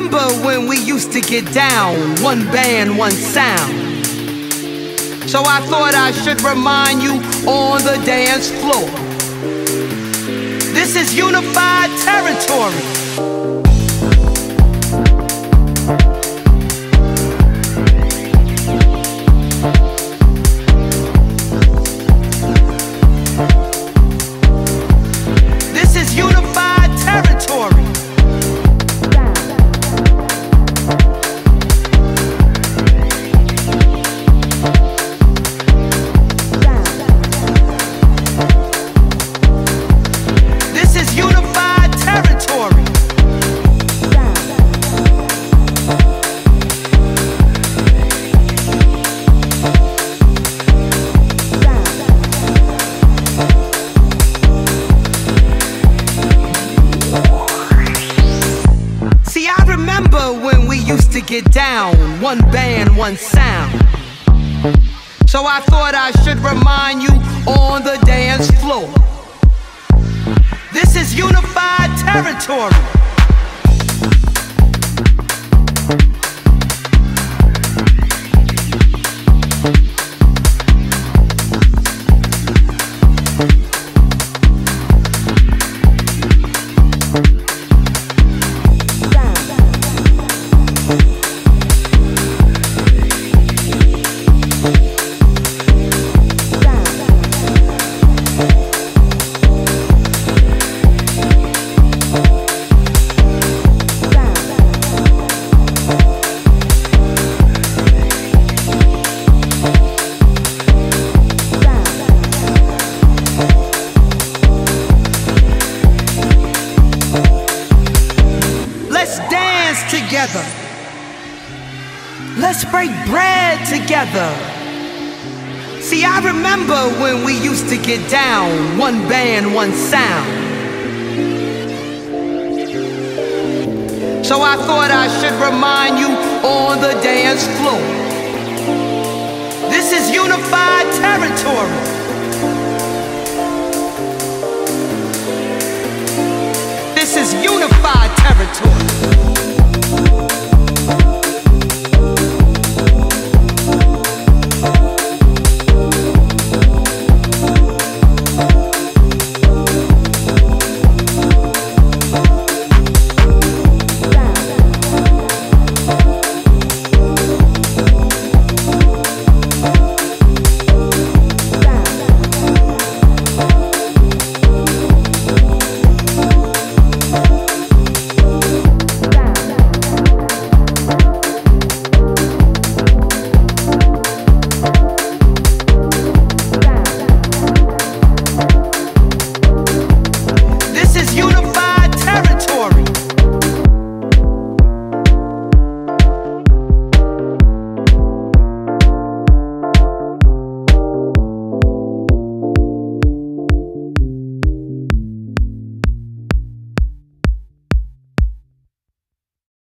remember when we used to get down, one band, one sound. So I thought I should remind you on the dance floor. This is unified territory. Get down, one band, one sound. So I thought I should remind you on the dance floor. This is unified territory. Together. Let's break bread together. See, I remember when we used to get down, one band, one sound. So I thought I should remind you on the dance floor. This is unified territory. This is unified territory.